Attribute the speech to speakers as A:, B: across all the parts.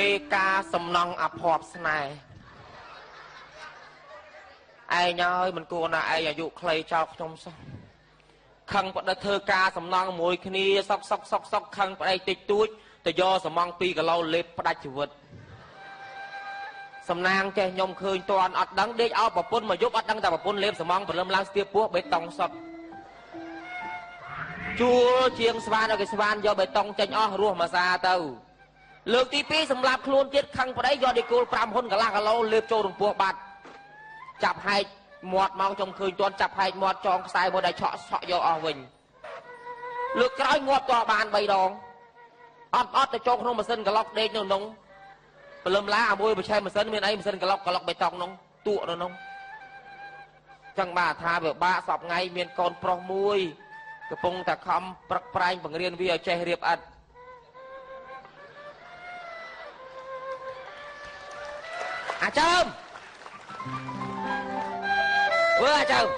A: មេការសំណង់អភ័ព្វស្នេហ៍ឯងហើយមិនគួរណាឯងអាយុខ្លីចោលខ្ញុំសោះខឹងប្តឹងធ្វើការសំណង់មួយគ្នាសក់សក់សក់សក់ខឹងប្តីតិចតួចទៅយកសំង2គីឡូលេបផ្ដាច់ជីវិតសំណាងចេះខ្ញុំឃើញតន់អត់ដឹងដេកឲ្យប្រពន្ធមកយប់អត់ដឹងតែប្រពន្ធលេបសំងព្រលឹមឡើងស្ទាបពោះបេតុងសុតជួលជាងស្វានឲ្យគេស្វានយកបេតុងចេញអស់រស់មួយសាទៅ លើកទី2សម្រាប់ខ្លួនទៀតខឹងប្តីយកឌីគូល5ហ៊ុនកន្លះគីឡូលេបចូលរំពោះបាត់ចាប់ហែកមាត់មកខ្ញុំឃើញតន់ចាប់ហែកមាត់ចងខ្សែមួយដែលឆក់ឆក់យកអស់វិញលើកក្រោយងាប់តបាន3ដងអត់អត់ទៅចូលក្នុងម៉ាស៊ីនក្លុកដេកនៅក្នុងព្រលឹមឡាអាមួយប្រឆេះម៉ាស៊ីនមានអីម៉ាស៊ីនក្លុកក្លុកបេតុងនោះទក់នៅនោះចឹងបាទថាវាបាក់សពថ្ងៃមានកូនប្រុសមួយកំពុងតែខំប្រឹកប្រែងបង្រៀនវាឲ្យចេះរៀបអិត អាចើមវើអាចើម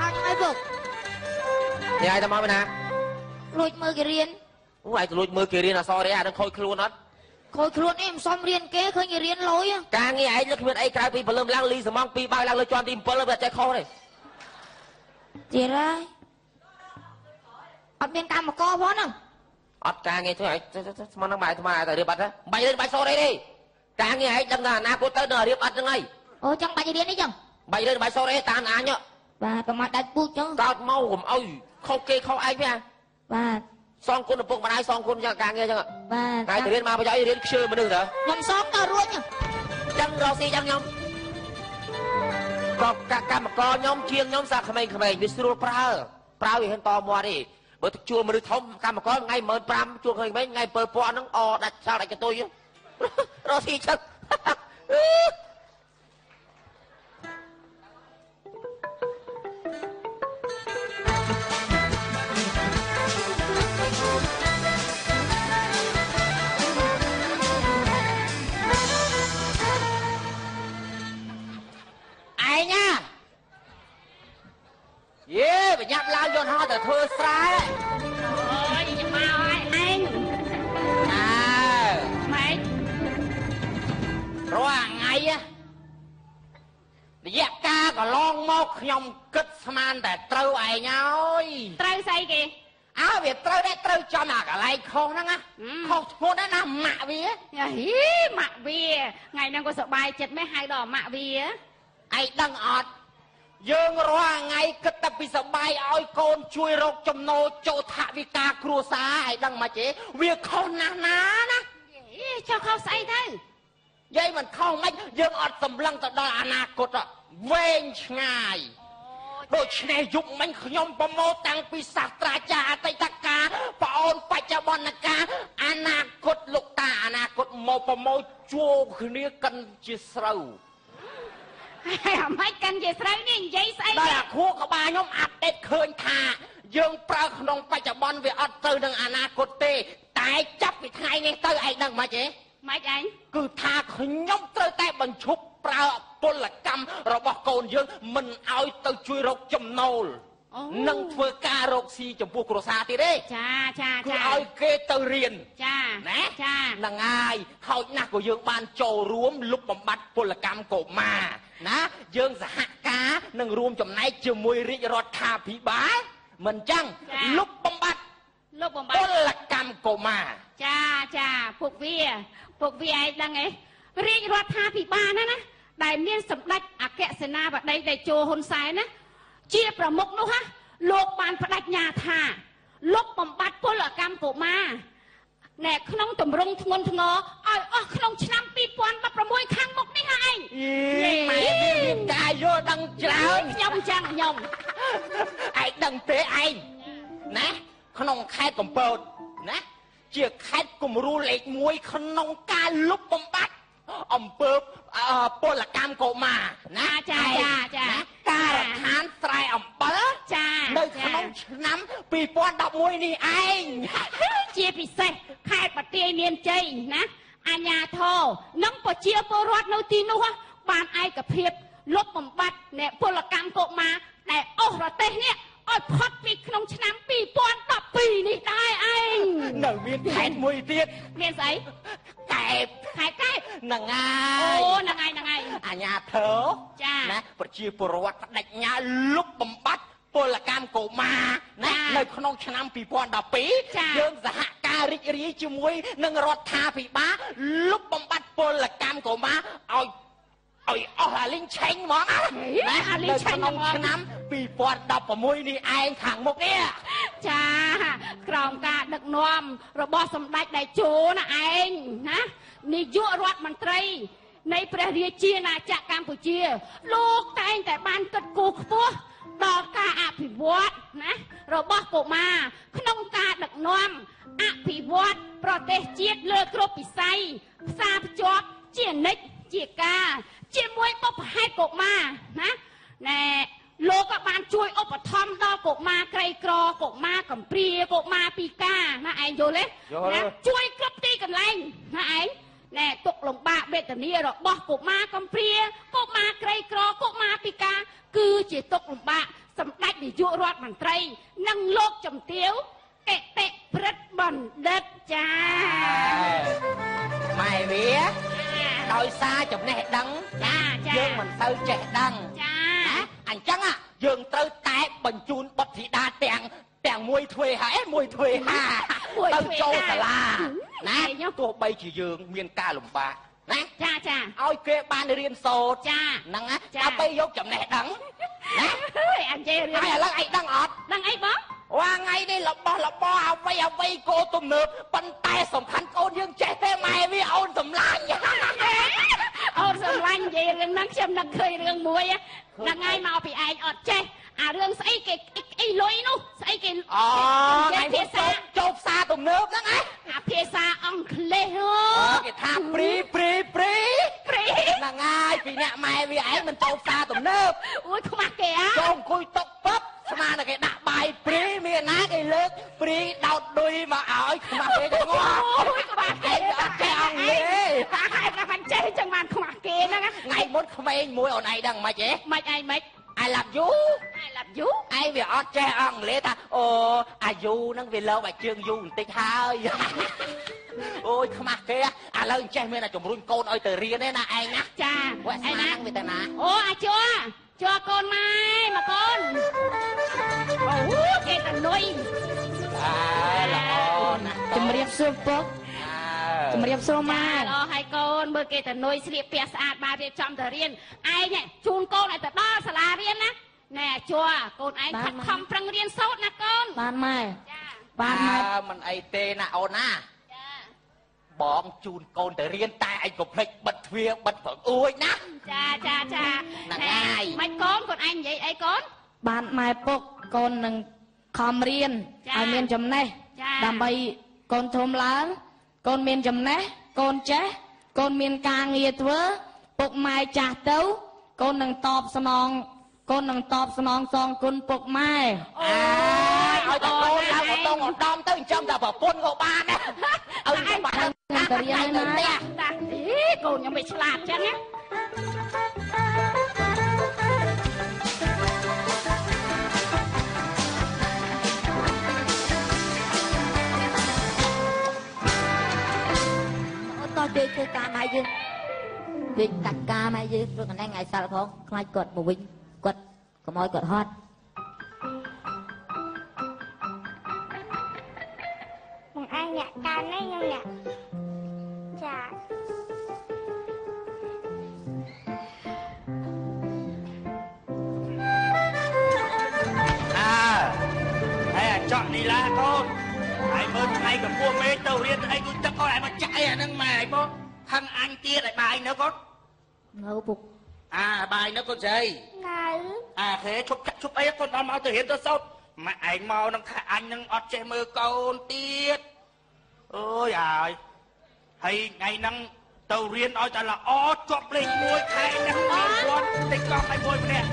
B: អត់អីពុក
A: នេះឲ្យតែមកពីណា
B: លួចមើលគេរៀន
A: អូឯងទៅលួចមើលគេរៀនអសរទេអានឹងខូចខ្លួនអត់
B: ខូចខ្លួននេះមិនសមរៀនគេឃើញគេរៀនលុយ
A: ការងារឯងលើគ្មានអីក្រៅពីព្រលឹមឡើងលីសំងពីរបើឡើងលើជាន់ទី7វាអត់ចេះខុសទេ
B: ទៀតហើយអត់មានកម្មករផងហ្នឹង
A: អត់ការងារធ្វើឯងស្មោះនឹងបាយថ្មតែរៀបអត់ហ៎បាយរៀនបាយសរអីទេការងារឯងដឹងថាអនាគតទៅនឹងរៀបអត់ហ្នឹងហើយ
B: អូចង់បាច់រៀននេះចឹង
A: បាយរៀនបាយសរអីតាមអញ
B: បាទកុំឲ្យដាច់ពូជចឹង
A: កោតមកកុំអុយខុសគេខុសឯងវា
B: បាទ
A: សងគុណឪពុកម្ដាយសងគុណយ៉ាងការងារចឹង
B: បាទ
A: កាយទៅរៀនមកប្រយោជន៍រៀនខ្ជិលមនុស្សទៅ
B: ខ្ញុំសងទៅរួច
A: ចឹងរកស៊ីចឹងខ្ញុំក៏កម្មករខ្ញុំជាងខ្ញុំសាក្មេងៗវាស្រួលប្រើប្រើវាហ៊ានតមាត់ទេ បើទៅជួលមនុស្សធំកម្មករថ្ងៃ15000ជួលឃើញវិញថ្ងៃ7000ហ្នឹងអដាច់ឆាល់ដាច់កតុយរកស៊ីចឹងឯងណាយេបញ្ញាប់ឡើងយន្តហោះទៅធ្វើស្ខ្ញុំគិតស្មានតែត្រូវឯងហើយ
C: ត្រូវស្អីគេ
A: អើវាត្រូវដែរត្រូវចំអាកន្លែងខុសហ្នឹងណា
C: ហឹម
A: ខុសធ្ងន់ណាស់ណាម៉ាក់វា
C: យ៉ាហីម៉ាក់វាថ្ងៃហ្នឹងក៏សប្បាយចិត្តមែនហៅដល់ម៉ាក់វា
A: ឯងដឹងអត់យើងរាល់ថ្ងៃគិតតែពីសបាយឲ្យកូនជួយរកចំណូលចូលថវិកាគ្រួសារឯងដឹងមកទេវាខុសណាស់ណាណា
C: យេចុះខុសស្អីទៅ
A: យាយមិនខុសមិនយើងអត់សម្លឹងទៅដល់អនាគតហ៎ វែងឆ្ងាយដូច្នេះយុគមិញខ្ញុំប្រមូលតាំងពីសាស្ត្រាចារ្យអតីតកាលប្អូនបច្ចុប្បន្នកាលអនាគតលោកតាអនាគតមកប្រមូលជួបគ្នាកិនជាស្រូវ
C: ហើយអាម៉េចកាន់ជាស្រូវនេះនិយាយស្អី
A: ដល់
C: នេះ
A: អាខួរក្បាលខ្ញុំអាប់ដេតឃើញថា យើងប្រើក្នុងបច្ចុប្បន្នវាអត់ទៅនឹងអនាគតទេ តែចាប់ពីថ្ងៃនេះទៅឯងដឹងមិនទេ
C: ម៉េចឯង
A: គឺថាខ្ញុំត្រូវតែបញ្ឈប់ប្រើ ពលកម្មរបស់កូនយើងមិនឲ្យទៅជួយរកចំណូល
C: អូ
A: នឹងធ្វើការរកស៊ីចំពោះគ្រួសារទៀតទេ
C: ចាចា
A: គឺ
C: ចា
A: ឲ្យគេទៅរៀន
C: ចា
A: ណា
C: ចា
A: ហ្នឹងហើយហោចណាស់ក៏យើងបានចូលរួមលុបបំបត្តិពលកម្មកុមារណាយើងសហការនឹងរួមចំណែកជាមួយរាជរដ្ឋាភិបាលមិនចឹងលុបបំបត្តិ
C: លោកបំបា
A: ពល
C: ត់
A: កម្មកុមារ
C: ចាចាពួកវា ពួកវាឯងដឹងអីរាជរដ្ឋាភិបាលណាណា ដែលមានសម្ដេចអគ្គសេនាបតីតេជោហ៊ុនសែនណាជាប្រមុខនោះហ่ะលោកបានបដិញ្ញាថាលុបបំបត្តិពលកម្មកុមារណែក្នុងតម្រង់ធ្ងន់ធ្ងរឲ្យអស់ក្នុងឆ្នាំ2016ខាងមុខនេះហ่ะឯង
A: អីម៉ែវាមានការយល់ដឹងច្រើន
C: ខ្ញុំចឹងខ្ញុំ
A: ឯងដឹងទេឯងណាក្នុងខេត្តកំពតណាជាខេត្តគំរូលេខ1ក្នុងការលុបបំបត្តិ អំពើអឺពលកម្មកុមារណា
C: ចាចាចា
A: ណាការដ្ឋានស្រែអំបិល
C: ចា
A: នៅក្នុងឆ្នាំ2011នេះឯង
C: ជាពិសេសខេត្តបន្ទាយមានជ័យណាអាញាធរនិងប្រជាពលរដ្ឋនៅទីនោះហ៎បានឯកភាពលុបបំបត្តិអ្នកពលកម្មកុមារដែលអស់ប្រទេសនេះឲ្យផុតពីក្នុងឆ្នាំ2012នេះដែរឯង
A: នៅទៀត
C: មានស្អី
A: កែប
C: ខែកែប
A: ហ្នឹងហើ
C: អូ
A: យ
C: ហ្នឹងហើយហ្នឹងហើយ
A: អាញាធើ
C: ចា
A: ណាប្រជាពលរដ្ឋបដិញ្ញាលុបបំបត្តិពលកម្មកុមារណានៅក្នុងឆ្នាំ2012យើងសហការរីករាយជាមួយនឹងរដ្ឋាភិបាលលុបបំបត្តិពលកម្មកុមារឲ្យឲ្យអស់អាលីងឆេងហ្មងណា
C: ណាអាលី
A: នៅ
C: ឆេញ
A: ក្នុង
C: ហ្មង
A: ឆ្នាំ2016នេះឯងខាងមុខនេះ
C: ចាក្រោមការដឹកនាំរបស់សម្ដេចតេជោណាឯងណា នាយករដ្ឋមន្ត្រីនៃព្រះរាជាណាចក្រកម្ពុជា លោកតែងតែបានគិតគូរខ្ពស់ដល់ការអភិវឌ្ឍណារបស់កុមារក្នុងការដឹកនាំអភិវឌ្ឍប្រទេសជាតិលើគ្រប់វិស័យផ្សារភ្ជាប់ជានិច្ចជាការ ជាមួយបុព្វហេតុកុមារណាណែលោកក៏បានជួយឧបត្ថម្ភដល់កុមារក្រីក្រកុមារកំព្រាកុមារពិការណាឯងយល់ទេ
A: យល់
C: ណាជួយគ្រប់ទីកន្លែងណាឯង ណែទុកលំបាកវេទនារបស់កុមារកំព្រាកុមារក្រីក្រកុមារពិការ គឺជាទុកលំបាកសម្ដេចនាយករដ្ឋមន្ត្រី និងលោកជំទាវអតិព្រឹទ្ធបណ្ឌិតចា
A: ម៉ែវាដោយសារចំណេះដឹង
C: ចាចា
A: យើងមិនសូវចេះដឹង
C: ចា
A: ណាអញ្ចឹងអាយើងត្រូវតែបញ្ជូនបុត្រធីតាទាំង ទាំងមួយធ្វើហើយមួយធ្វើហាទៅចូលសាលាណាទោះបីជាយើងមានការលំបាកណា
C: ចាចា
A: ឲ្យគេបានរៀនសូត្រ
C: ចា
A: ហ្នឹងណា
C: ចា
A: ដើម្បីយកចំណេះដឹងណា
C: ហើយអញ្ជើញរៀ
A: ហើយឥ
C: ន
A: ឡូវឯងដឹងអត់
C: ដឹងអីបង
A: វ៉ាថ្ងៃនេះរបស់របរអ្វីអ្វីគោទំនើបប៉ុន្តែសំខាន់កូនយើងចេះទេម៉ែវាអូនសម្លាញ់
C: អូនស្រឡាញ់និយាយរឿងហ្នឹងខ្ញុំនឹកឃើញរឿងមួយហ្នឹងហើយមកពីឯងអត់ចេះ អារឿងស្អីគេអីអីលុយនោះស្អីគេ
A: អូ
C: និយា
A: ថ្ងៃ
C: យ
A: ភា
C: ភា
A: សា
C: សា
A: ចូលផ្សារទំនើបហ្នឹងណា
C: អាភាសាអង់គ្លេសហ
A: អូ៎គេថាព្រីព្រីព្រី
C: ព្រី
A: ហ្នឹងហើយពីអ្នកម៉ែវាឯងមិនចូលផ្សារទំនើប
C: អូយខ្មាស់គេអា
A: ចូលអង្គុយតុកពឹបស្មានតែគេដាក់បាយព្រីមានណាគេលើកព្រីដោតឌុយមកឲ្យខ្មាស់គេទៅងាប់
C: អូយខ្មាស់គេ
A: ឯងអត់ចេះអង់គ្លេស
C: បាហេតុតែមិនចេះចឹងបានខ្មាស់គេហ្នឹងណា
A: ថ្ងៃមុនក្មេងមួយអូនឯងដឹងមិនហ៎
C: មិនអីមិន
A: I love you
C: I love you
A: ឯងវាអត់ចេះអង់គ្លេសថាអូអាយុហ្នឹងវាលើបអាជើងយូរបន្តិចហើយអូយខ្មាស់គេឥឡូវអញ្ចេះមានតែជំរុញកូនឲ្យទៅរៀនទេណាឯងណា
C: ចា
A: វ៉ាស
C: អី
A: នា
C: ណា
A: ហ្នឹងវាទៅណា
C: អូអាចួជួកូនម៉ែមកកូនអូគេតនុយ
A: អើល្អណាស់
B: ជំរាបសួរពុក
A: អើ
B: ជំរាបសួរម៉ែ
C: ចាល្អហើយកូនមើលគេតនុយស្លៀកពាក់ស្អាតបានរៀបចំទៅរៀនឯងនេះជូនកូនឲ្យទៅដល់សាលារៀនណា ណែជួកូនឯងខិតខំប្រឹងរៀនសូត្រណាកូន
B: បានម៉ែ
C: ចា
B: បានម៉ែ
A: អើមិនអីទេណាអូនណា
C: ចា
A: បងជូនកូនទៅរៀនតែឯងក៏ភ្លេចបិទទ្វារបិទប្រអួយណា
C: ចាចាចា
A: ហ្នឹងហើយ
C: មិនកូនកូនឯងនិយាយអីកូន
B: បានម៉ែពុកកូននឹងខំរៀន
C: ចា
B: ឲ្យមានចំណេះ
C: ចា
B: ដើម្បីកូនធំឡើង កូនមានចំណេះកូនចេះកូនមានការងារធ្វើពុកម៉ែចាស់ទៅ កូននឹងតបស្នង កូននឹងតបស្នងសងគុណពុកម៉ែ
A: អើយឲ្យតែកូនឡើងឧត្តមឧត្តមទៅចិញ្ចឹមតែប្រពន្ធក៏បានដែរឲ្យតែបាត់ទៅ
B: នឹងទៅរៀនហើយណា
C: តាតាអីកូនខ្ញុំមិនឆ្លាតចឹងណា
B: អូតោះជួយធ្វើការម៉ែយើងជួយកាច់ការម៉ែយើងព្រោះកណ្ដឹងថ្ងៃសាល់ផងខ្លាចគាត់មកវិញ គាត់កុំឲ្យគាត់ហត់
D: បងឯងញាក់កាន់នេះខ្ញុំញាក់ចា
E: អើហើយអាចក់នេះឡាកូនហើយមើលថ្ងៃកំពុះមេឃទៅរៀនអីគឺទឹកអស់ហើយមកចាក់អីអាហ្នឹងម៉ែអីបងខឹងអញទៀតឲ្យបាយនៅកូន
B: នៅពុក
E: អាបាយនៅកូនស្រី
D: នៅ
E: អាខេឈប់ចាក់ឈប់អីកូនដល់មកទៅរៀនទៅសូត្រម៉ែឯងមកនឹងថាអញនឹងអត់ចេះមើលកូនទៀតអើយហើយហើយថ្ងៃហ្នឹងទៅរៀនឲ្យតែល្អជាប់លេខ1ខែហ្នឹងមានគាត់តិចកង់ឲ្យមួយម្នាក់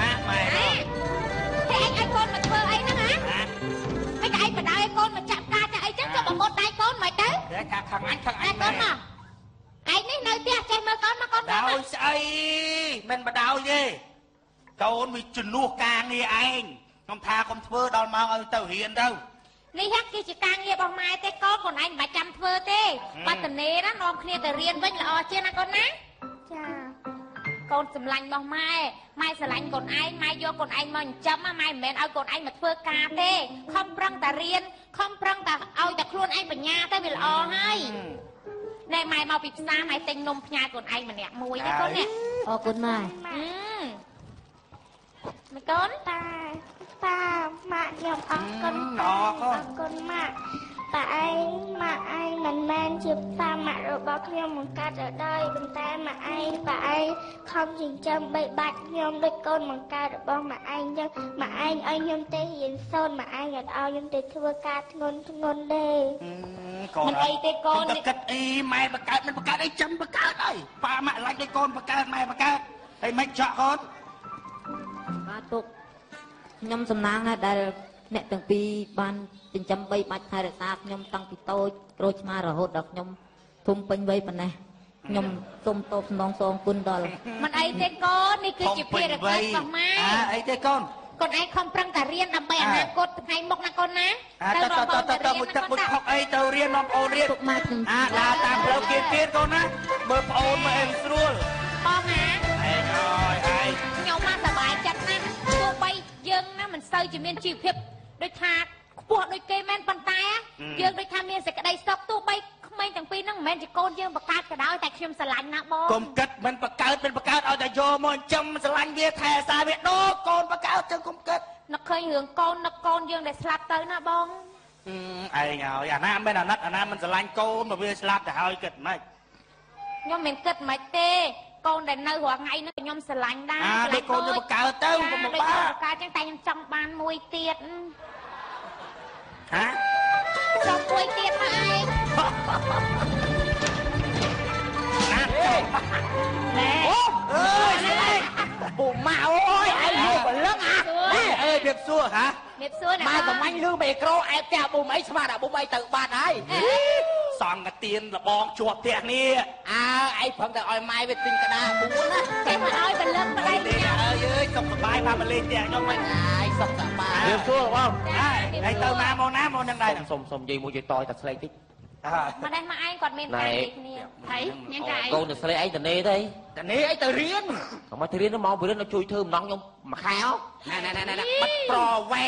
E: អាម៉ែបង
C: តែឯងឲ្យកូនមកធ្វើអីហ្នឹងហ៎
E: អា
C: មិនឯងបដៅឲ្យកូនមកចាប់ការចាក់អីចឹងចុះប្រមុតដៃកូនមិនទៅ
E: តែថាខឹងអញខឹងអ
C: ឯ
E: ញ
C: ងកូនមកឯងនេះនៅផ្ទះចេះមើលកូនមកកូនមក
E: ដោយស្អី មិនបដោយទេកូនវាជំនួសការងារឯងខ្ញុំថាកុំធ្វើដល់ម៉ោងឲ្យទៅរៀនទៅ
F: នេះហ่ะគឺជាការងាររបស់ម៉ែទេកូនកូនឯងមិនបាច់ចាំធ្វើទេបាត់តនេណានាំគ្នាទៅរៀនវិញល្អជាងណាកូនណា
D: ចា
F: កូនសម្លាញ់របស់ម៉ែម៉ែស្រឡាញ់កូនឯងម៉ែយកកូនឯងមកចិញ្ចឹមណាម៉ែមិនមែនឲ្យកូនឯងមកធ្វើការទេខំប្រឹងតែរៀនខំប្រឹងតែឲ្យតែខ្លួនឯងបញ្ញាទៅវាល្អហើយណែម៉ែមកពីផ្សារម៉ែទិញនំផ្ញើកូនឯងម្នាក់មួយណាកូននេះ
B: អរគុណម៉ែ
F: អឺមកកូន
D: តាតាម៉ាក់ខ្ញុំអរគុណ
E: អរគុណ
D: អរគុណម៉ាក់តាឯងម៉ាក់ឯងមិនមែនជាតាម៉ាក់របស់ខ្ញុំបង្កើតទៅដោយប៉ុន្តែម៉ាក់ឯងតាឯងខំចិញ្ចឹមបីបាច់ខ្ញុំដូចកូនបង្កើតរបស់ម៉ាក់ឯងចឹងម៉ាក់ឯងឲ្យខ្ញុំទៅរៀនសូត្រម៉ាក់ឯងអត់ឲ្យខ្ញុំទៅធ្វើការធ្ងន់ធ្ងរទេ
E: កូន
F: មិនអីទេកូន
E: ទៅគិតអីម៉ែបង្កើតមិនបង្កើតអីចាំបង្កើតហើយប៉ាម៉ាក់ឡាច់ឲ្យកូនបង្កើតម៉ែបង្កើតហើយមិនចក់កូន
G: បាទពុកខ្ញុំសំណាងណាស់ដែលអ្នកទាំងពីរបានចិញ្ចឹមបីបាច់ថែរក្សាខ្ញុំតាំងពីតូចក្រូចឆ្មារហូតដល់ខ្ញុំធំពេញវ័យប៉ុណ្ណេះខ្ញុំសូមតបស្នងសងគុណដល់
F: មិនអីទេកូននេះគឺជាភារកិច្ចរបស់ម៉ែ
E: អាអីទេកូន
F: កូនឯងខំប្រឹងតែរៀនដើម្បីអនាគតថ្ងៃមុខណាកូនណា
E: អាទៅទៅទៅទៅមួយទឹកមួយខុកអីទៅរៀននាំប្អូនរៀន
G: ពុកម៉ែខ្ញុំ
E: អាដើរតាមផ្លូវគៀនគៀនកូនណាមើលប្អូនមើលអេមស្រួល
F: បងណា
E: អេអើយអី
F: ខ្ញុំមកសប្បាយចិត្តណាស់ទោះបីយើងណាមិនសូវជាមានជីវភាពដូចថាខ្ពស់ដូចគេមែនប៉ុន្តែយើងដូចថាមានសេចក្តីសុខទោះបីក្មេងទាំងពីរហ្នឹងមិនមែនជាកូនយើងបង្កើតក៏ដោយតែខ្ញុំស្រឡាញ់ណាស់បង
E: កុំគិតមិនបង្កើតមិនបង្កើតឲ្យតែយកមកចិញ្ចឹមស្រឡាញ់វាថែសារវាដូរកូនបង្កើតចឹងកុំគិត
F: នឹកឃើញរឿងកូននឹកកូនយើងដែលស្លាប់ទៅណាបង
E: អឺឯងហើយអាណាមិនអាណិតអាណាមិនស្រឡាញ់កូនមកវាស្លាប់ទៅហើយគិតម៉េច
F: ខ្ញុំមិនគិតមិនទេកូនដែលនៅរាល់ថ្ងៃនេះខ្ញុំស្រឡាញ់ដែរ
E: អាដូចកូនទៅបង្កើតទៅកុំ
F: ចា
E: ប
F: ដូច
E: បា
F: កូន
E: ក់
F: បង្កើតចឹងតែខ្ញុំចង់បានមួយទៀត
E: ហា
F: ចង់មួយទៀតមកឯង
E: ណា
A: ណែ
E: អើយស្អី
A: ពុកម៉ាអូយឯងមកបលឹងអា
E: នេះអើយវាសួរហា
F: មេបសួរណា
A: ម៉ែសម្ាញ់លឺមេក្រូអែបផ្ទះបុំអីស្មានអាបុំអីទៅបាត់ហើយ
E: សង្កទៀនលបងជាប់ផ្ទះនេះ
A: អើឯងប្រឹងតែឲ្យម៉ែវាទិញក្តារ4ណា
F: ចេះមកឲ្យបលឹងប្តី
E: លេង
F: ខ្ញុំ
E: អើយអើយសុខសប្បាយផាមកលេងផ្ទះខ្ញុំវិញ
A: អាយសុខសប្បាយ
E: វាសួរបងហើយហើយទៅណាមកណាមកនឹងដែរ
A: សុំសុំនិយាយមួយនិយាយតយតែស្លេកតិច
F: មកនេះមកឯងគាត់មានការនិយាយគ្នា
C: ហើយញ៉ាំកាយកូ
A: នទៅស្លេកអីតនេទេ
E: តានេះអីទៅរៀន
A: ក៏មកទៅរៀនមកពីរៀនទៅជួយធ្វើម្ដងខ្ញុំមួយខែហ៎
E: ណែណែណែណែបាត់ប្រវេ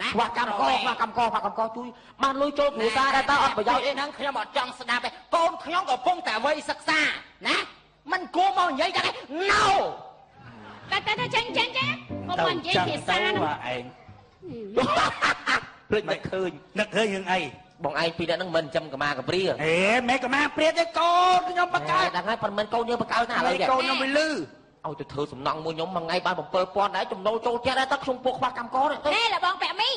E: ណា
A: ខ្វះកម្មកខ្វះកម្មកខ្វះកម្មកជួយបានលុយចូលគ្រួសារដែរតើអត់ប្រយោជន៍អី
E: ហ្នឹងខ្ញុំអត់ចង់ស្ដាប់ទេកូនខ្ញុំកំពុងតែវ័យសិក្សាណាมันគួរមកនិយាយតែ no
C: តែតែតែចាញ់ចាញ់ចាកុំមកនិយាយភាសាហ្នឹង
E: ឯង
A: ភ្លេចមិនឃើញ
E: នឹកឃើញរឿងអី
A: បងឯងពីរនាក់ហ្នឹងមិនចំកម្មាកំព្រា
E: អេមេកម្មាព្រាតទេកូនខ្ញុំបកកើត
A: ដឹងហើយប៉ុន្មានកូនយើងបកកើតណាឥឡូវ
E: កូនខ្ញុំវាលឺ
A: ឲ្យទៅធ្វើសំណងមួយខ្ញុំមួយថ្ងៃបាន7000ដែរចំណូលចូលចិត្តដែរតើខ្ញុំពោះខ្វះកម្មកទេទៅ
F: ហេលបងពាក់មី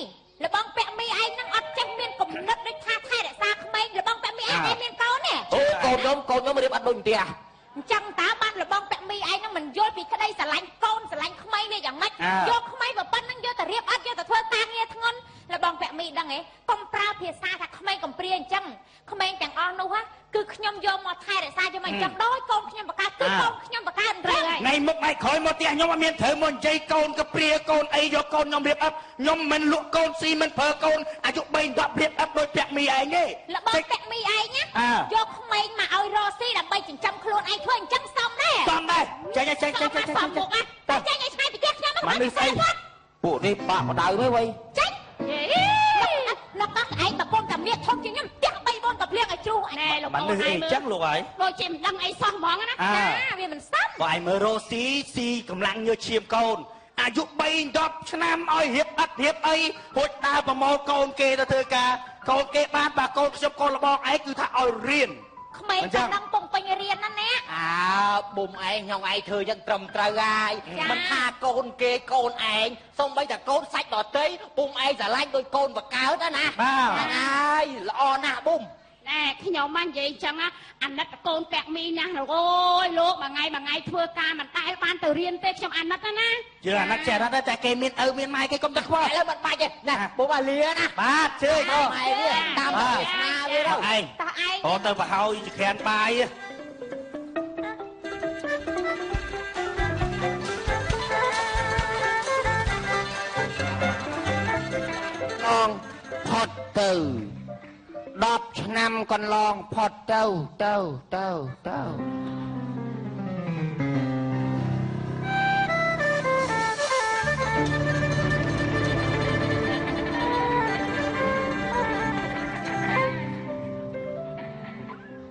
F: លបងពាក់មីឯងហ្នឹងអត់ចេះមានគំនិតដូចថាថែរក្សាក្មេងលបងពាក់មីឯងឯងមានកូនទេ
A: អូកូនខ្ញុំកូនខ្ញុំរៀបអត់ដូចផ្ទះ
F: អញ្ចឹងតើបានលបងពាក់មីឯងហ្នឹងមិនយល់ពីក្តីស្រឡាញ់កូនស្រឡាញ់ក្មេងវាយ៉ាងម៉េចយកក្មេងបើប៉ុណ្្នឹងយកទៅរៀបអត់យកទៅធ្វើការងារធ្ងន់លបងពាក់មីដឹងហ៎កុំប្រើភាសាថាក្មេងកំព្រាអញ្ចឹងក្មេងទាំងអស់នោះហ៎គឺ ខ្ញុំយកមកថែរក្សាយកមកអញ្ចឹងដោយកូនខ្ញុំបកាគឺកូនខ្ញុំបកាត្រូវហើយ
E: ថ្ងៃមុខថ្ងៃក្រោយមកផ្ទះខ្ញុំអត់មានត្រូវមកនិយាយកូនកព្រាកូនអីយកកូនខ្ញុំរៀបអឹបខ្ញុំមិនលក់កូនស៊ីមិនប្រើកូនអាយុ3 10រៀបអឹបដោយពាក់មីឯងទេ
F: លបងពាក់មីឯងណា
E: អើ
F: យកក្មេងមកឲ្យរកស៊ីដើម្បីចិញ្ចឹមខ្លួនឯងធ្វើអញ្ចឹងសមដែរ
E: សំដែរចេញចេញចេញចេញចេញ
F: សមមុខណាតែចេញឲ្យឆ្ងាយពីផ្ទះខ្ញុំ
E: មិននេះស្អី
A: ពួកនេះបាក់បដៅហីវៃ
F: ចេញលោកកោះឯងប្រពន្ធតាមាធំជាង ជ្រុះឯង
C: ណែលោក
E: មិន
C: អូ
E: នេះ
C: ន
E: អី
C: ឯង
E: អ
C: មើ
E: ញ្លចឹងលោកហើយ
C: ដូចជាមិនដឹងអីសោះហ្មងណា
E: អើ
F: ចាវាមិនសម
E: បើឯងមើលរស់ស៊ីស៊ីកម្លាំងញើឈាមកូនអាយុ3 10ឆ្នាំឲ្យរៀបអត់រៀបអីរួចដើរប្រមូលកូនគេទៅធ្វើការកូនគេបានបើកូនខ្ញុំកូនលបងឯងគឺថាឲ្យរៀន
F: ក្មេងតែនឹងពងពេញរៀនណាណា
A: អើបុំឯងខ្ញុំឯងធ្វើយ៉ាងត្រឹមត្រូវហើយ
F: ចា
A: មិនថាកូនគេកូនឯងសូម្បីតែកូនសាច់ដតីពុំឯងស្រឡាញ់ដោយកូនបកើតណាណា
E: បាទ
A: ហ្នឹងហើយល្អណាស់បុំ
C: ណែខ្ញុំមកនិយាយអញ្ចឹងណាអាណិតកូនពាក់មីណាស់លោកអូយលោកមួយថ្ងៃមួយថ្ងៃធ្វើការមិនដែលបានទៅរៀនទេខ្ញុំអាណិតណាណា
E: ជឿអាណិតចេះរត់តែគេមានឪមានម៉ែគេកុំទៅខ្វល់
A: ឥឡូវមិនបាច់ទេណាបុំអាលាណា
E: បាទជឿ
A: តាមម៉ែវាតាមវាស្នាវាទៅ
E: ឯង
F: តើឯង
E: អូទៅប្រហើយចក្រានបាយ
A: អងផ
H: ផុតទៅ 10ឆ្នាំកន្លងផុតទៅទៅទៅទៅ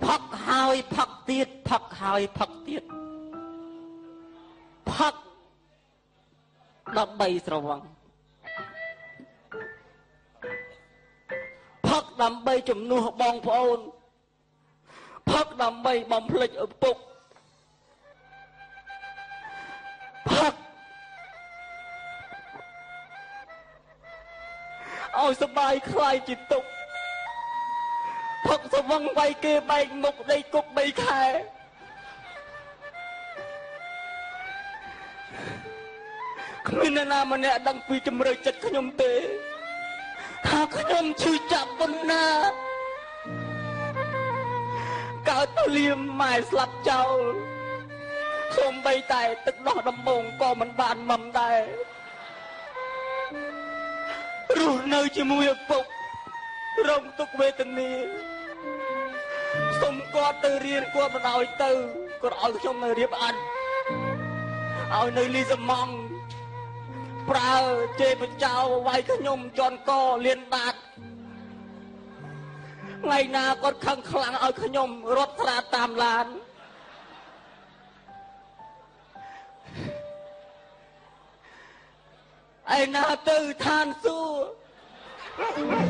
H: ផឹកហើយផឹកទៀតផឹកហើយផឹកទៀតផឹកដើម្បីស្រវឹង ដើម្បីជំនួសបងប្អូនផឹកដើម្បីបំភ្លេចឪពុកផឹកឲ្យសបាយខ្លាយជាទុកផឹកសវឹងវាយគេបែកមុខដីគប់3ខែគ្មាននរណាម្នាក់ដឹងពីជំរឿចិត្តខ្ញុំទេ ថាខ្ញុំឈឺចាប់ប៉ុណ្ណាកើតទៅលៀមម៉ែស្លាប់ចោលសូម្បីតែទឹកដោះដំបងក៏មិនបានមំដែររស់នៅជាមួយឪពុករងទុកវេទនាសុំគាត់ទៅរៀនគាត់មិនឲ្យទៅគាត់ឲ្យខ្ញុំនៅរៀបអត់ឲ្យនៅលីសមង់ ប្រើជេរបចោវាយខ្ញុំជន់កលៀនបាតថ្ងៃណាគាត់ខឹងខ្លាំងឲ្យខ្ញុំរត់ស្រាតាមឡានឯណាទៅឋានសួគ៌